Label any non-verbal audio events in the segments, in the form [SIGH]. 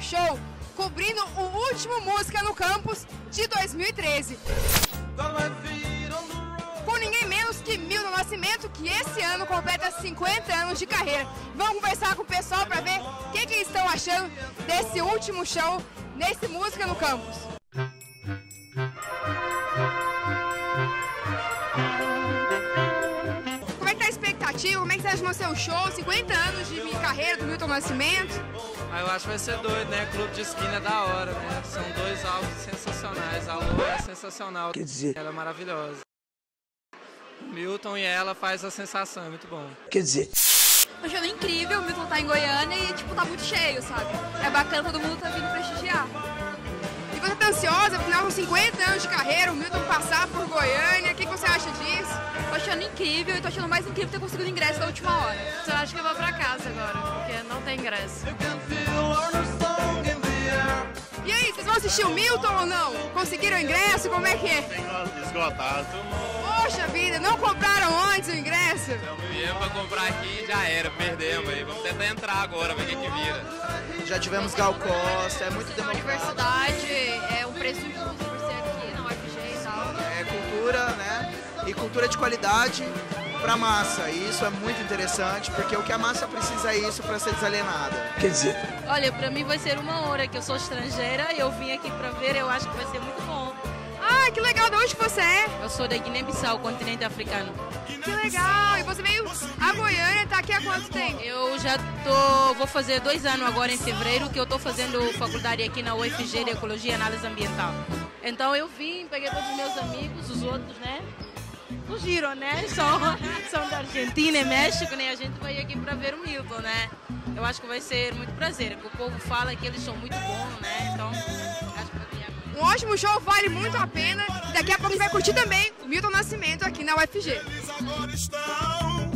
show cobrindo o último Música no Campus de 2013. Com ninguém menos que Milton Nascimento, que esse ano completa 50 anos de carreira. Vamos conversar com o pessoal para ver o que, que eles estão achando desse último show nesse Música no Campus. Que você acha no seu show? 50 anos de carreira do Milton Nascimento. Ah, eu acho que vai ser doido, né? Clube de esquina é da hora, né? São dois álbuns sensacionais. A Lu é sensacional. Quer dizer, Ela é maravilhosa. Milton e ela faz a sensação, é muito bom. quer dizer, Achando incrível, o Milton tá em Goiânia e, tipo, tá muito cheio, sabe? É bacana, todo mundo tá vindo prestigiar. E você tá ansiosa, afinal, com 50 anos de carreira, o Milton passar por Goiânia, o que, que você acha disso? Incrível e tô achando mais incrível ter conseguido ingresso na última hora. Eu acho que eu vou pra casa agora, porque não tem ingresso. E aí, vocês vão assistir o Milton ou não? Conseguiram o ingresso? Como é que é? Esgotado. Poxa vida, não compraram antes o ingresso? Viemos pra comprar aqui e já era, perdemos aí. Vamos tentar entrar agora, ver o que que vira. Já tivemos Gal Costa, é muito democrático. Universidade, é um preço justo cultura de qualidade pra massa. E isso é muito interessante, porque o que a massa precisa é isso pra ser desalienada. quer dizer, Olha, pra mim vai ser uma honra que eu sou estrangeira e eu vim aqui pra ver, eu acho que vai ser muito bom. Ah, que legal, de onde você é? Eu sou da Guiné-Bissau, continente africano. Que legal, e você veio a Goiânia, tá aqui há quanto tempo? Eu já tô, vou fazer dois anos agora em fevereiro que eu tô fazendo faculdade aqui na UFG de Ecologia e Análise Ambiental. Então eu vim, peguei todos os meus amigos, os outros, né? Fugiram, né? São, [LAUGHS] são da Argentina e México, né? A gente veio aqui pra ver o Milton, né? Eu acho que vai ser muito prazer, porque o povo fala que eles são muito bons, né? Então, acho que vai vir agora. Um ótimo show, vale muito a pena. E daqui a pouco a gente vai curtir também o Milton Nascimento aqui na UFG. Eles agora estão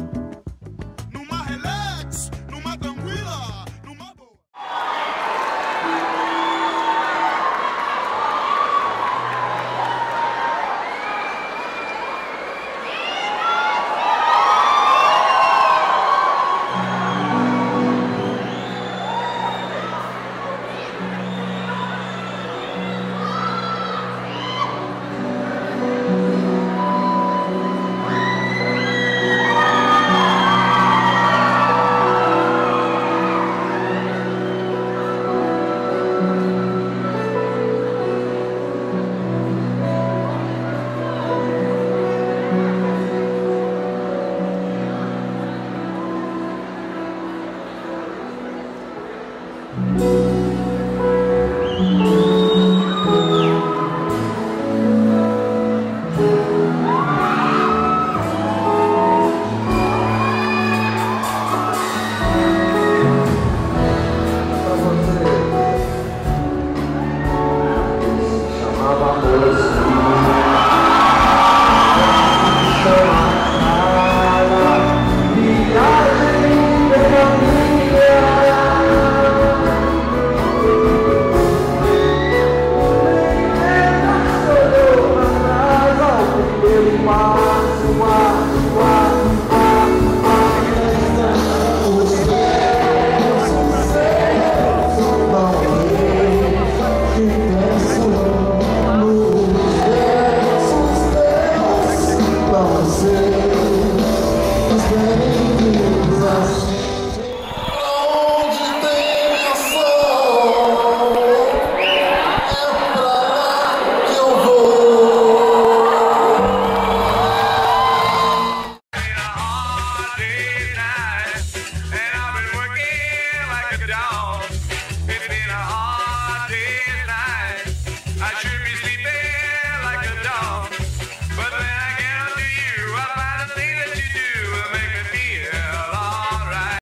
Você